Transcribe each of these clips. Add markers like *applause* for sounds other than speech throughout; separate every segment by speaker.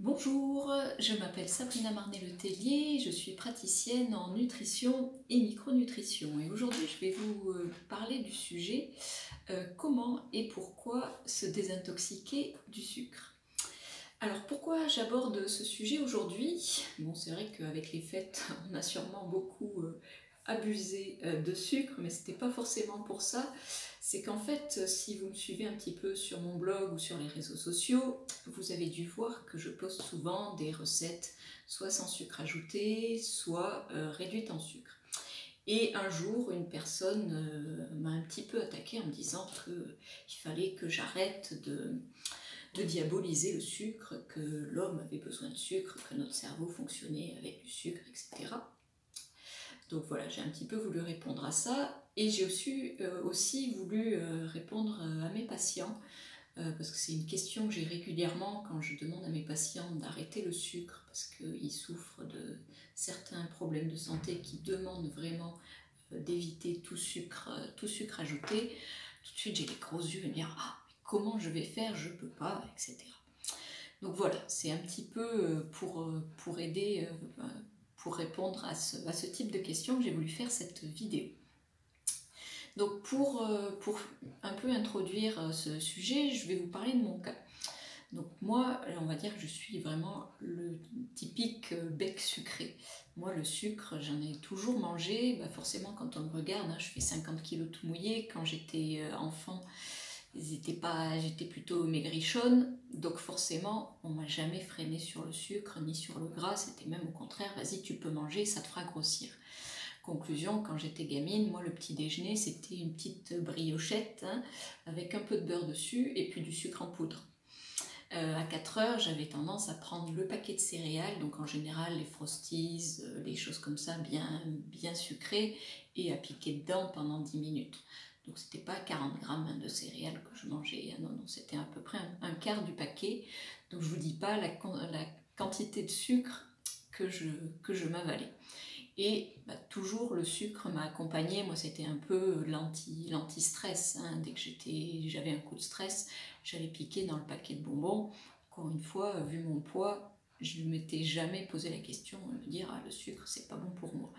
Speaker 1: Bonjour, je m'appelle Sabrina Marnet-Letellier, je suis praticienne en nutrition et micronutrition et aujourd'hui je vais vous euh, parler du sujet euh, comment et pourquoi se désintoxiquer du sucre. Alors pourquoi j'aborde ce sujet aujourd'hui? Bon c'est vrai qu'avec les fêtes *laughs* on a sûrement beaucoup euh, abusé de sucre mais c'était pas forcément pour ça c'est qu'en fait, si vous me suivez un petit peu sur mon blog ou sur les réseaux sociaux, vous avez dû voir que je poste souvent des recettes soit sans sucre ajouté, soit euh, réduites en sucre. Et un jour, une personne euh, m'a un petit peu attaqué en me disant qu'il fallait que j'arrête de diaboliser le sucre, que l'homme avait besoin de sucre, que notre cerveau fonctionnait avec du sucre, etc. Donc voilà, j'ai un petit peu voulu répondre à ça. Et j'ai aussi, euh, voulu euh, répondre euh, à mes patients, parce que c'est une question que j'ai régulièrement quand je demande à mes patients d'arrêter le sucre, parce qu'ils souffrent de certains problèmes de santé qui demandent vraiment d'éviter tout sucre, tout sucre ajouté. Tout de suite, j'ai les gros yeux et dire Ah, comment je vais faire? Je peux pas, etc. Donc voilà, c'est un petit peu pour aider pour répondre à ce, type de questions que j'ai voulu faire cette vidéo. Donc pour, euh, un peu introduire euh, ce sujet, je vais vous parler de mon cas. Donc moi, on va dire que je suis vraiment le typique euh, bec sucré. Moi, le sucre, j'en ai toujours mangé. Bah forcément, quand on me regarde, hein, je fais 50 kilos tout mouillé. Quand j'étais enfant, pas, j'étais plutôt maigrichonne, donc forcément, on m'a jamais freiné sur le sucre ni sur le gras, c'était même au contraire, vas-y, tu peux manger, ça te fera grossir. Conclusion, quand j'étais gamine, moi le petit déjeuner c'était une petite briochette hein, avec un peu de beurre dessus et puis du sucre en poudre. Euh, à 4 heures, j'avais tendance à prendre le paquet de céréales, donc en général les frosties, euh, les choses comme ça bien, bien sucrées, et à piquer dedans pendant 10 minutes. Donc c'était pas 40 grammes de céréales que je mangeais, non, non, c'était à peu près un, quart du paquet. Donc je vous dis pas la, quantité de sucre que je, que je m'avalais. Et bah, toujours le sucre m'a accompagné, moi c'était un peu l'anti-stress. Hein. Dès que j'avais un coup de stress, j'allais piquer dans le paquet de bonbons. Encore une fois, vu mon poids, je ne m'étais jamais posé la question de me dire ah, le sucre c'est pas bon pour moi.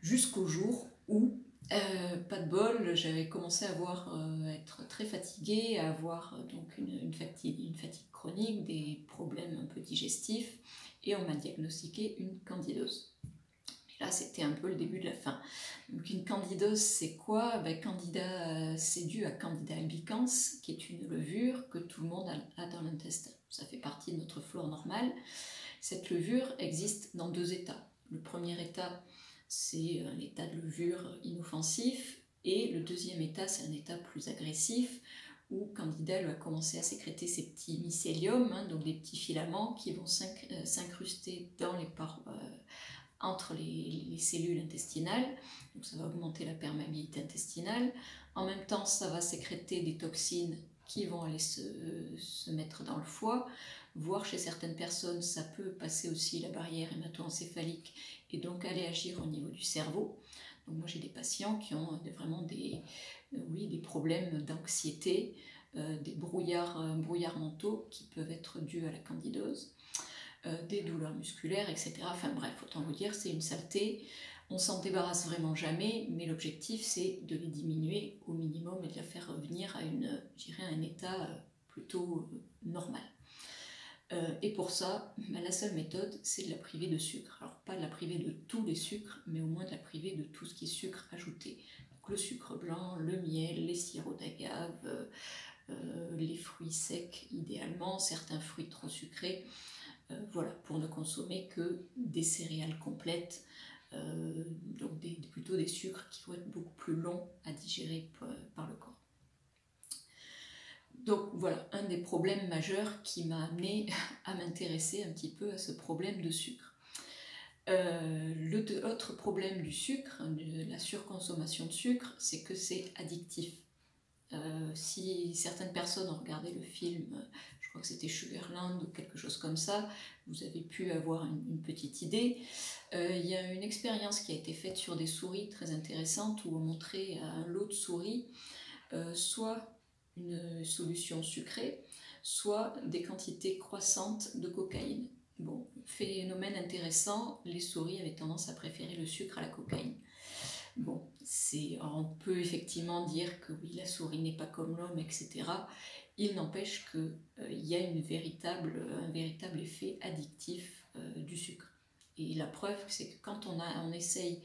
Speaker 1: Jusqu'au jour où euh, pas de bol, j'avais commencé à avoir, euh, être très fatiguée, à avoir euh, donc une, fatigue, chronique, des problèmes un peu digestifs, et on m'a diagnostiqué une candidose. Et là, c'était un peu le début de la fin. Donc une candidose, c'est quoi? Ben, Candida, c'est dû à Candida albicans, qui est une levure que tout le monde a dans l'intestin. Ça fait partie de notre flore normale. Cette levure existe dans deux états. Le premier état, c'est un état de levure inoffensif, et le deuxième état, c'est un état plus agressif, où Candida va commencer à sécréter ces petits mycéliums, hein, donc des petits filaments qui vont euh, s'incruster euh, entre les, cellules intestinales, donc ça va augmenter la perméabilité intestinale. En même temps, ça va sécréter des toxines qui vont aller se, se mettre dans le foie, voire chez certaines personnes, ça peut passer aussi la barrière hémato-encéphalique et donc aller agir au niveau du cerveau. Donc moi j'ai des patients qui ont vraiment des, euh, oui, des problèmes d'anxiété, euh, des brouillards, euh, mentaux qui peuvent être dus à la candidose, des douleurs musculaires, etc. Enfin bref, autant vous dire, c'est une saleté. On s'en débarrasse vraiment jamais, mais l'objectif c'est de les diminuer au minimum et de la faire revenir à une, un état plutôt normal. Euh, et pour ça, bah, la seule méthode, c'est de la priver de sucre. Alors pas de la priver de tous les sucres, mais au moins de la priver de tout ce qui est sucre ajouté. Donc, le sucre blanc, le miel, les sirops d'agave, euh, les fruits secs idéalement, certains fruits trop sucrés. Euh, voilà, pour ne consommer que des céréales complètes, donc plutôt des sucres qui vont être beaucoup plus longs à digérer par le corps. Donc voilà, un des problèmes majeurs qui m'a amené *laughs* à m'intéresser un petit peu à ce problème de sucre. Euh, L'autre problème du sucre, de la surconsommation de sucre, c'est que c'est addictif. Euh, si certaines personnes ont regardé le film, je crois que c'était Sugarland ou quelque chose comme ça, vous avez pu avoir une, petite idée. Euh, il y a une expérience qui a été faite sur des souris très intéressante où on montrait un lot de souris soit solution sucrée, soit des quantités croissantes de cocaïne. Bon, phénomène intéressant, les souris avaient tendance à préférer le sucre à la cocaïne. Bon, c'est, on peut effectivement dire que oui, la souris n'est pas comme l'homme, etc. Il n'empêche qu'il euh, y a un véritable effet addictif euh, du sucre. Et la preuve, c'est que quand on, a, on essaye,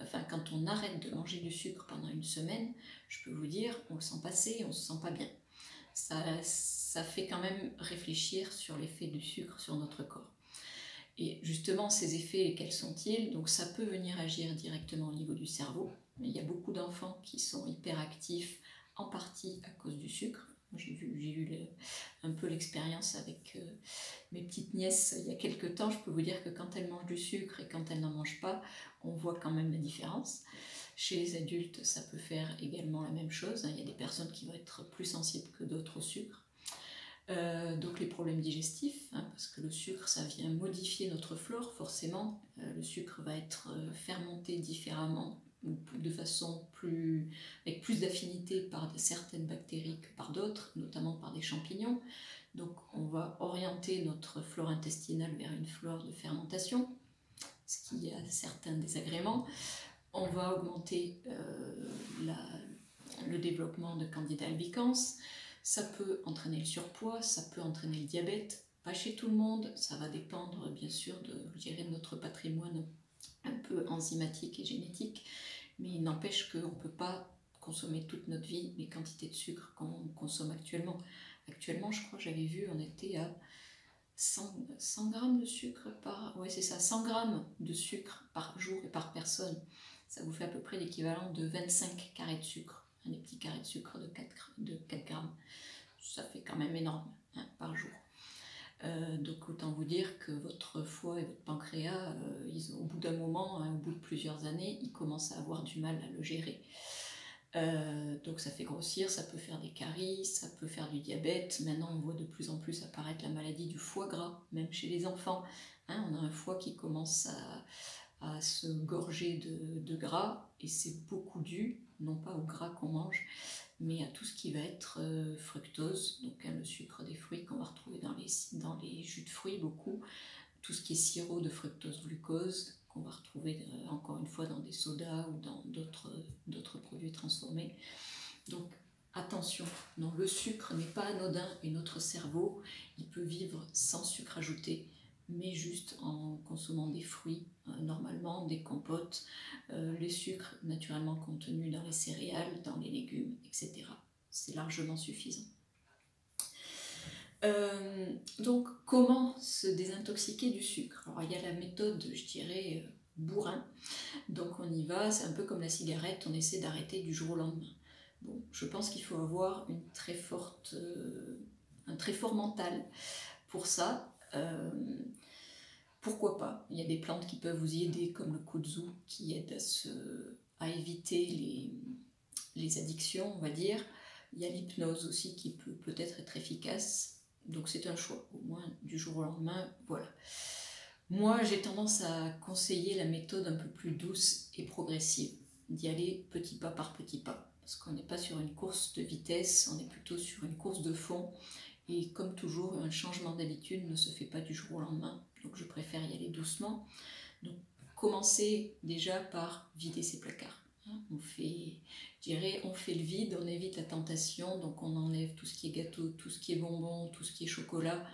Speaker 1: enfin quand on arrête de manger du sucre pendant une semaine, je peux vous dire, on le sent passer et on se sent pas bien. Ça, ça fait quand même réfléchir sur l'effet du sucre sur notre corps. Et justement, ces effets, quels sont-ils? Donc ça peut venir agir directement au niveau du cerveau. Il y a beaucoup d'enfants qui sont hyperactifs, en partie à cause du sucre. J'ai eu un peu l'expérience avec euh, mes petites nièces il y a quelques temps. Je peux vous dire que quand elles mangent du sucre et quand elles n'en mangent pas, on voit quand même la différence. Chez les adultes, ça peut faire également la même chose. Il y a des personnes qui vont être plus sensibles que d'autres au sucre. Euh, donc les problèmes digestifs, hein, parce que le sucre, ça vient modifier notre flore, forcément. Euh, le sucre va être fermenté différemment de façon plus, avec plus d'affinité par certaines bactéries que par d'autres, notamment par des champignons. Donc on va orienter notre flore intestinale vers une flore de fermentation, ce qui a certains désagréments. On va augmenter euh, le développement de candida albicans. Ça peut entraîner le surpoids, ça peut entraîner le diabète. Pas chez tout le monde, ça va dépendre bien sûr de, de notre patrimoine un peu enzymatique et génétique, mais il n'empêche qu'on ne peut pas consommer toute notre vie les quantités de sucre qu'on consomme actuellement. Actuellement, je crois j'avais vu, on était à 100, 100 grammes de sucre par... Ouais, c'est ça, 100 grammes de sucre par jour et par personne. Ça vous fait à peu près l'équivalent de 25 carrés de sucre. Un des petits carrés de sucre de 4, de 4 grammes. Ça fait quand même énorme hein, par jour. Euh, donc autant vous dire que votre foie et votre pancréas, euh, ils, au bout d'un moment, hein, au bout de plusieurs années, ils commencent à avoir du mal à le gérer. Euh, donc ça fait grossir, ça peut faire des caries, ça peut faire du diabète. Maintenant on voit de plus en plus apparaître la maladie du foie gras, même chez les enfants. Hein, on a un foie qui commence à, se gorger de, de gras et c'est beaucoup dû, non pas au gras qu'on mange, mais à tout ce qui va être euh, fructose, donc hein, le sucre des fruits qu'on va retrouver dans les, jus de fruits beaucoup, tout ce qui est sirop de fructose glucose qu'on va retrouver euh, encore une fois dans des sodas ou dans d'autres produits transformés. Donc attention, non, le sucre n'est pas anodin et notre cerveau, il peut vivre sans sucre ajouté mais juste en consommant des fruits, euh, normalement des compotes, euh, les sucres naturellement contenus dans les céréales, dans les légumes, etc. C'est largement suffisant. Euh, donc, comment se désintoxiquer du sucre? Alors, il y a la méthode, je dirais, bourrin. Donc, on y va, c'est un peu comme la cigarette, on essaie d'arrêter du jour au lendemain. Je pense qu'il faut avoir un très fort mental pour ça. Euh, pourquoi pas? Il y a des plantes qui peuvent vous y aider, comme le kudzu, qui aide à, éviter les, les, addictions, on va dire. Il y a l'hypnose aussi qui peut peut-être être efficace. Donc c'est un choix, au moins du jour au lendemain, voilà. Moi, j'ai tendance à conseiller la méthode un peu plus douce et progressive, d'y aller petit pas par petit pas, parce qu'on n'est pas sur une course de vitesse, on est plutôt sur une course de fond et comme toujours, un changement d'habitude ne se fait pas du jour au lendemain, donc je préfère y aller doucement. Donc commencer déjà par vider ses placards. Hein. On fait, je dirais, on fait le vide, on évite la tentation, donc on enlève tout ce qui est gâteau, tout ce qui est bonbon, tout ce qui est chocolat.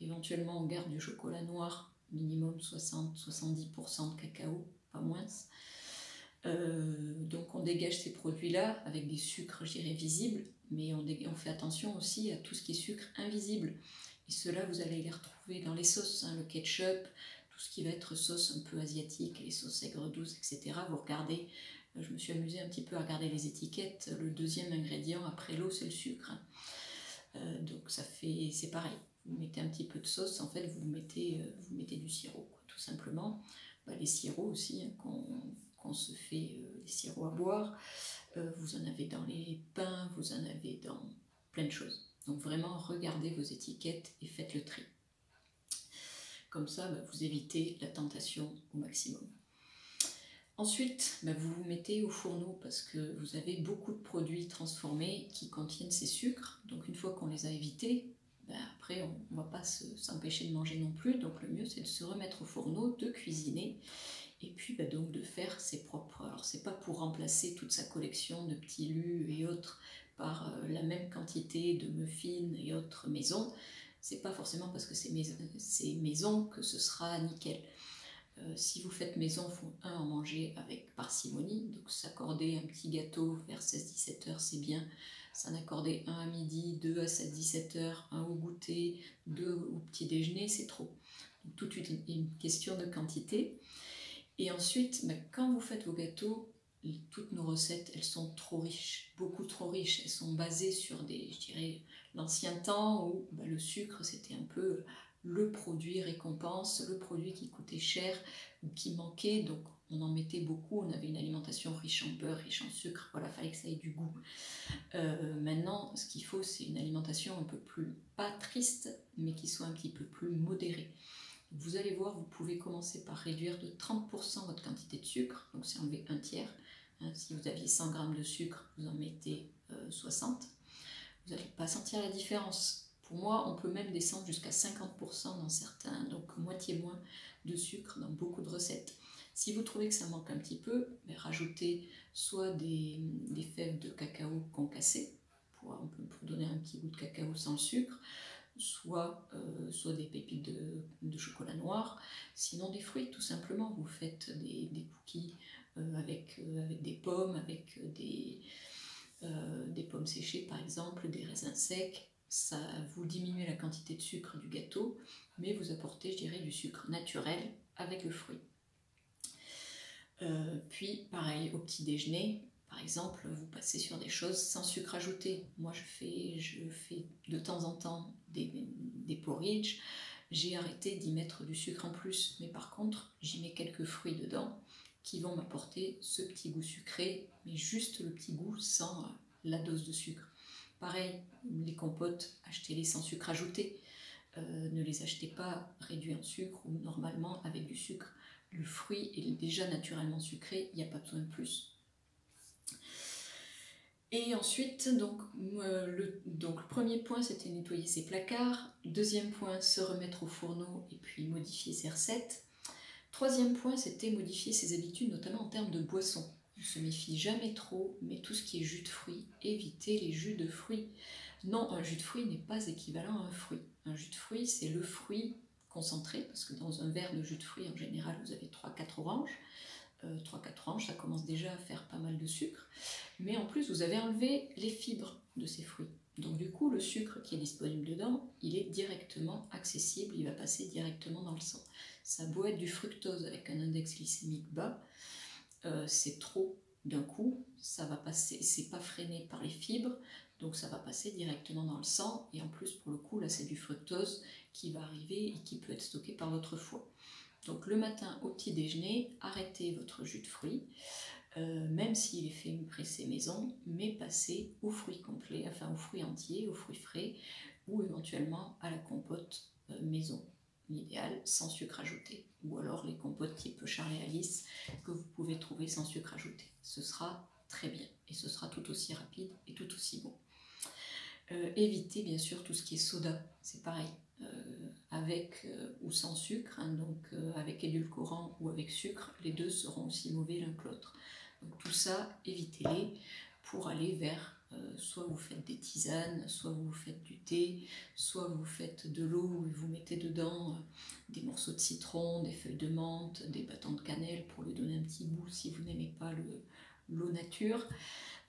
Speaker 1: Éventuellement, on garde du chocolat noir, minimum 60-70% de cacao, pas moins. Euh, donc on dégage ces produits-là avec des sucres, je dirais, visibles, mais on, fait attention aussi à tout ce qui est sucre invisible. Et cela, vous allez les retrouver dans les sauces, hein, le ketchup, tout ce qui va être sauce un peu asiatique, les sauces aigres douces, etc. Vous regardez, euh, je me suis amusée un petit peu à regarder les étiquettes. Le deuxième ingrédient après l'eau, c'est le sucre. Hein. Euh, donc ça fait, c'est pareil. Vous mettez un petit peu de sauce, en fait, vous mettez, vous mettez du sirop, tout simplement. Bah, les sirops aussi, hein, qu'on à boire. Euh, vous en avez dans les pains, vous en avez dans plein de choses. Donc vraiment, regardez vos étiquettes et faites le tri. Comme ça, bah, vous évitez la tentation au maximum. Ensuite, bah, vous vous mettez au fourneau parce que vous avez beaucoup de produits transformés qui contiennent ces sucres. Donc une fois qu'on les a évités, bah, après on ne va pas s'empêcher de manger non plus. Donc le mieux c'est de se remettre au fourneau, de cuisiner et puis bah, donc de faire ses propres. Alors c'est pas pour remplacer toute sa collection de petits lus et autres par euh, la même quantité de muffins et autres maisons. C'est pas forcément parce que c'est maison que ce sera nickel. Euh, si vous faites maison, faut un en manger avec parcimonie, donc s'accorder un petit gâteau vers 16-17 heures, c'est bien. S'en accorder un à midi, deux à 16-17 heures, un au goûter, deux au petit déjeuner, c'est trop. Donc, toute une, question de quantité. Et ensuite, ben, quand vous faites vos gâteaux, toutes nos recettes, elles sont trop riches, beaucoup trop riches. Elles sont basées sur des, je dirais, l'ancien temps où ben, le sucre, c'était un peu le produit récompense, le produit qui coûtait cher ou qui manquait, donc on en mettait beaucoup, on avait une alimentation riche en beurre, riche en sucre, voilà, fallait que ça ait du goût. Euh, maintenant, ce qu'il faut, c'est une alimentation un peu plus, pas triste, mais qui soit un petit peu plus modérée. Vous allez voir, vous pouvez commencer par réduire de 30% votre quantité de sucre, donc c'est enlever un tiers. Hein, si vous aviez 100 g de sucre, vous en mettez 60. Euh, vous n'allez pas sentir la différence pour moi, on peut même descendre jusqu'à 50% dans certains, donc moitié moins de sucre dans beaucoup de recettes. Si vous trouvez que ça manque un petit peu, ben, rajoutez soit des, fèves de cacao concassées, pour, pour, donner un petit goût de cacao sans sucre, soit, euh, soit des pépites de, chocolat noir, sinon des fruits tout simplement. Vous faites des, cookies euh, avec, euh, avec des pommes, avec des, des pommes séchées par exemple, des raisins secs, ça vous diminue la quantité de sucre du gâteau, mais vous apportez, je dirais, du sucre naturel avec le fruit. Puis, pareil, au petit déjeuner, par exemple, vous passez sur des choses sans sucre ajouté. Moi, je fais, je fais de temps en temps des, des porridge. J'ai arrêté d'y mettre du sucre en plus, mais par contre, j'y mets quelques fruits dedans qui vont m'apporter ce petit goût sucré, mais juste le petit goût sans la dose de sucre. Pareil, les compotes, achetez-les sans sucre ajouté. Euh, ne les achetez pas réduits en sucre ou normalement avec du sucre. Le fruit est déjà naturellement sucré, il n'y a pas besoin de plus. Et ensuite, donc, le premier point, c'était nettoyer ses placards. Deuxième point, se remettre au fourneau et puis modifier ses recettes. Troisième point, c'était modifier ses habitudes, notamment en termes de boissons. On se méfie jamais trop, mais tout ce qui est jus de fruits, évitez les jus de fruits. Non, un jus de fruits n'est pas équivalent à un fruit. Un jus de fruits, c'est le fruit concentré, parce que dans un verre de jus de fruits, en général, vous avez 3-4 oranges. 3-4 euh, oranges, ça commence déjà à faire pas mal de sucre. Mais en plus, vous avez enlevé les fibres de ces fruits. Donc du coup, le sucre qui est disponible dedans, il est directement accessible, il va passer directement dans le sang. Ça beau être du fructose avec un index glycémique bas, euh, c'est trop d'un coup, ça va passer, c'est pas freiné par les fibres, donc ça va passer directement dans le sang, et en plus pour le coup là c'est du fructose qui va arriver et qui peut être stocké par votre foie. Donc le matin au petit déjeuner, arrêtez votre jus de fruits, euh, même s'il est fait pressé maison, mais passez aux fruits complets, enfin aux fruits entiers, aux fruits frais, ou éventuellement à la compote euh, maison. L'idéal sans sucre ajouté, ou alors les compotes type Charlie Alice que vous pouvez trouver sans sucre ajouté. Ce sera très bien. Et ce sera tout aussi rapide et tout aussi bon. Euh, évitez bien sûr tout ce qui est soda, c'est pareil, avec euh, ou sans sucre, hein, donc avec édulcorant ou avec sucre, les deux seront aussi mauvais l'un que l'autre. Donc tout ça, évitez-les pour aller vers euh, soit vous faites des tisanes, soit vous faites du thé, soit vous faites de l'eau et vous mettez dedans euh, des morceaux de citron, des feuilles de menthe, des bâtons de cannelle pour lui donner un petit goût si vous n'aimez pas l'eau nature.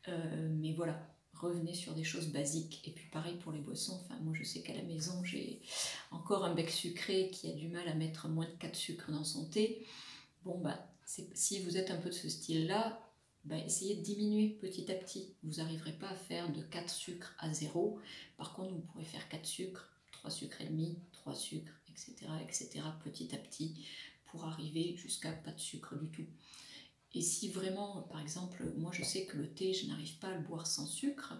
Speaker 1: Euh, mais voilà, revenez sur des choses basiques. Et puis pareil pour les boissons, enfin moi je sais qu'à la maison j'ai encore un bec sucré qui a du mal à mettre moins de 4 sucres dans son thé. Bon bah si vous êtes un peu de ce style-là, ben, essayez de diminuer petit à petit. Vous n'arriverez pas à faire de 4 sucres à 0. Par contre, vous pourrez faire 4 sucres, 3 sucres et demi, 3 sucres, etc., etc., petit à petit, pour arriver jusqu'à pas de sucre du tout. Et si vraiment, par exemple, moi je sais que le thé, je n'arrive pas à le boire sans sucre,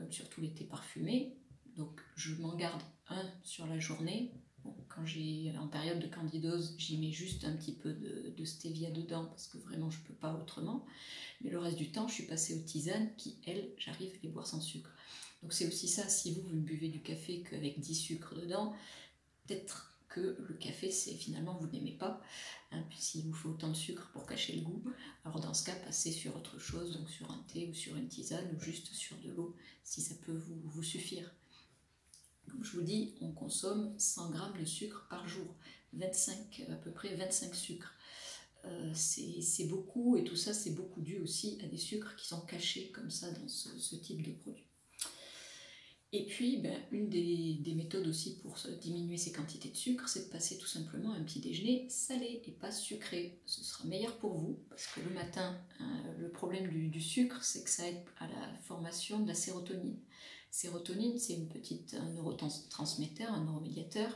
Speaker 1: euh, surtout les thés parfumés, donc je m'en garde un sur la journée. quand j'ai en période de candidose, j'y mets juste un petit peu de, stevia dedans parce que vraiment je peux pas autrement. Mais le reste du temps, je suis passée aux tisanes qui, elles, j'arrive à les boire sans sucre. Donc c'est aussi ça, si vous, vous ne buvez du café qu'avec 10 sucres dedans, peut-être que le café, c'est finalement vous n'aimez pas, hein, s'il vous faut autant de sucre pour cacher le goût. Alors dans ce cas, passez sur autre chose, donc sur un thé ou sur une tisane ou juste sur de l'eau, si ça peut vous, vous suffire. Comme je vous dis, on consomme 100 grammes de sucre par jour, 25, à peu près 25 sucres. Euh, c'est beaucoup et tout ça c'est beaucoup dû aussi à des sucres qui sont cachés comme ça dans ce type de produit. Et puis, ben, une des, méthodes aussi pour diminuer ces quantités de sucre, c'est de passer tout simplement un petit déjeuner salé et pas sucré. Ce sera meilleur pour vous, parce que le matin, hein, le problème du, sucre, c'est que ça aide à la formation de la sérotonine. Sérotonine, c'est une petite neurotransmetteur, un neuromédiateur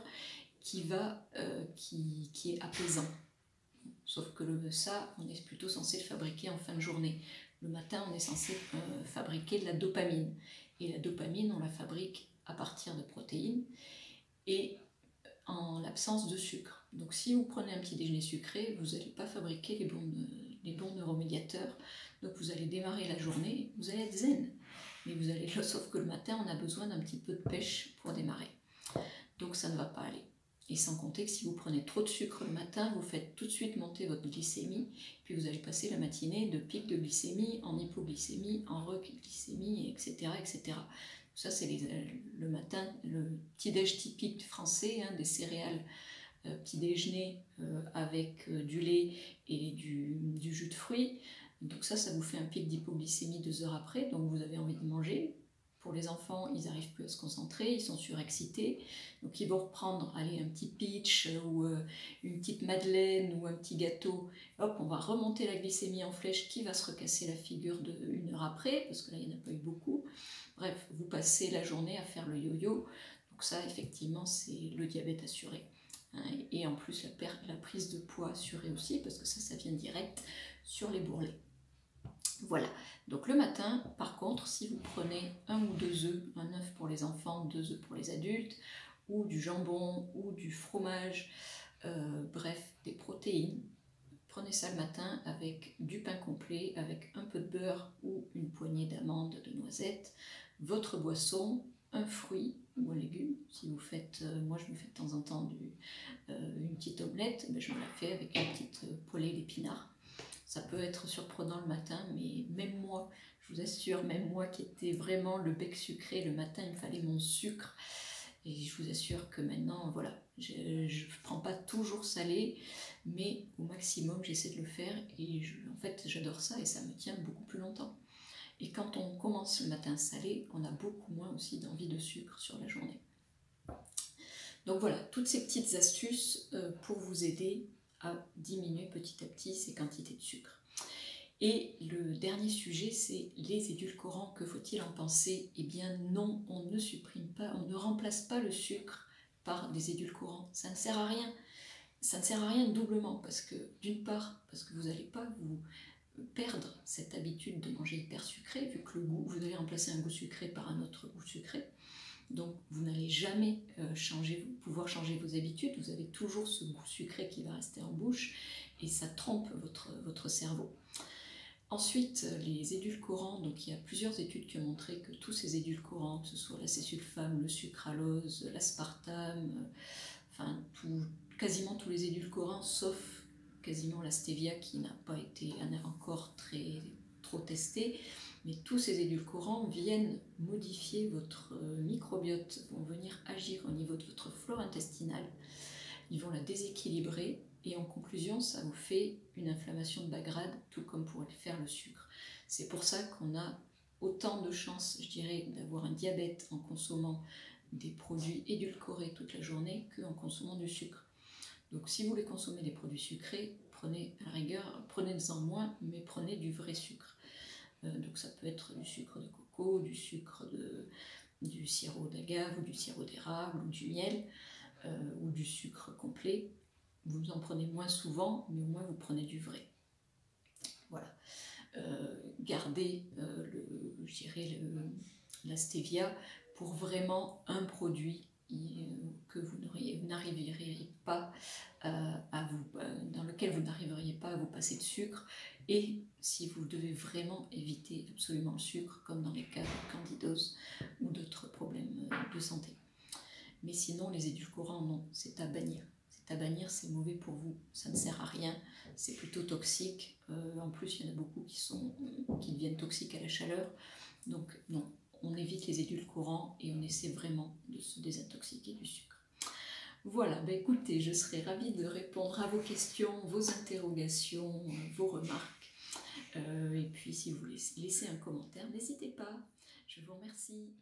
Speaker 1: qui, va, euh, qui, qui est apaisant. Sauf que le, ça, on est plutôt censé le fabriquer en fin de journée. Le matin, on est censé euh, fabriquer de la dopamine. Et la dopamine, on la fabrique à partir de protéines et en l'absence de sucre. Donc si vous prenez un petit déjeuner sucré, vous n'allez pas fabriquer les bons, les bons neuromédiateurs. Donc vous allez démarrer la journée, vous allez être zen. Mais vous allez, *laughs* sauf que le matin, on a besoin d'un petit peu de pêche pour démarrer. Donc ça ne va pas aller. Et sans compter que si vous prenez trop de sucre le matin, vous faites tout de suite monter votre glycémie, puis vous allez passer la matinée de pic de glycémie en hypoglycémie, en glycémie, etc. etc. Ça, c'est le matin, le petit-déj typique français, hein, des céréales euh, petit déjeuner euh, avec euh, du lait et du, du, jus de fruits. Donc ça, ça vous fait un pic d'hypoglycémie deux heures après, donc vous avez envie de manger. Pour les enfants, ils n'arrivent plus à se concentrer, ils sont surexcités. Donc ils vont reprendre allez, un petit pitch ou euh, une petite madeleine ou un petit gâteau. Hop, on va remonter la glycémie en flèche qui va se recasser la figure de une heure après, parce que là, il n'y en a pas eu beaucoup. Bref, vous passez la journée à faire le yo-yo. Donc ça, effectivement, c'est le diabète assuré. Hein. Et en plus, la, la prise de poids assurée aussi, parce que ça, ça vient direct sur les bourrelets. Voilà. Donc le matin, par contre, si vous prenez un ou deux œufs, un œuf pour les enfants, deux œufs pour les adultes, ou du jambon, ou du fromage, euh, bref, des protéines, prenez ça le matin avec du pain complet, avec un peu de beurre ou une poignée d'amandes, de noisettes, votre boisson, un fruit ou un légume. Si vous faites, euh, moi je me fais de temps en temps euh, une petite omelette, mais je me la fais avec une petite poêlée d'épinards. Ça peut être surprenant le matin, mais même moi, je vous assure, même moi qui étais vraiment le bec sucré, le matin il me fallait mon sucre. Et je vous assure que maintenant, voilà, je ne prends pas toujours salé, mais au maximum j'essaie de le faire. Et en fait, j'adore ça et ça me tient beaucoup plus longtemps. Et quand on commence le matin salé, on a beaucoup moins aussi d'envie de sucre sur la journée. Donc voilà, toutes ces petites astuces euh, pour vous aider diminuer petit à petit ces quantités de sucre. Et le dernier sujet, c'est les édulcorants. Que faut-il en penser? Eh bien non, on ne supprime pas, on ne remplace pas le sucre par des édulcorants. Ça ne sert à rien. Ça ne sert à rien doublement, parce que d'une part, parce que vous n'allez pas vous perdre cette habitude de manger hyper sucré, vu que le goût, vous allez remplacer un goût sucré par un autre goût sucré. Donc vous n'allez jamais euh, pouvoir changer vos habitudes, vous avez toujours ce goût sucré qui va rester en bouche et ça trompe votre, cerveau. Ensuite, les édulcorants, donc il y a plusieurs études qui ont montré que tous ces édulcorants, que ce soit l'acésulfame, le sucralose, l'aspartame, euh, enfin quasiment tous les édulcorants, sauf quasiment la stevia qui n'a pas été encore très trop testée, mais tous ces édulcorants viennent modifier votre euh, microbiote, vont venir agir au niveau de votre flore intestinale. Ils vont la déséquilibrer et en conclusion, ça vous fait une inflammation de bas grade, tout comme pourrait le faire le sucre. C'est pour ça qu'on a autant de chances, je dirais, d'avoir un diabète en consommant des produits édulcorés toute la journée qu'en consommant du sucre. Donc si vous voulez consommer des produits sucrés, prenez à la rigueur, prenez-en moins, mais prenez du vrai sucre. Euh, donc ça peut être du sucre de coco, du sucre de, du sirop d'agave ou du sirop d'érable ou du miel euh, ou du sucre complet. Vous en prenez moins souvent, mais au moins vous prenez du vrai. Voilà. Euh, gardez le, dirais la stevia pour vraiment un produit que vous n'arriveriez pas à vous, dans lequel vous n'arriveriez pas à vous passer de sucre et si vous devez vraiment éviter absolument le sucre comme dans les cas de candidose ou d'autres problèmes de santé. Mais sinon les édulcorants non, c'est à bannir. C'est à bannir, c'est mauvais pour vous, ça ne sert à rien, c'est plutôt toxique. en plus, il y en a beaucoup qui, sont, qui deviennent toxiques à la chaleur. Donc non, on évite les édulcorants et on essaie vraiment de se désintoxiquer du sucre. Voilà, ben écoutez, je serai ravie de répondre à vos questions, vos interrogations, vos remarques. Euh, et puis si vous laisser un commentaire, n'hésitez pas. Je vous remercie.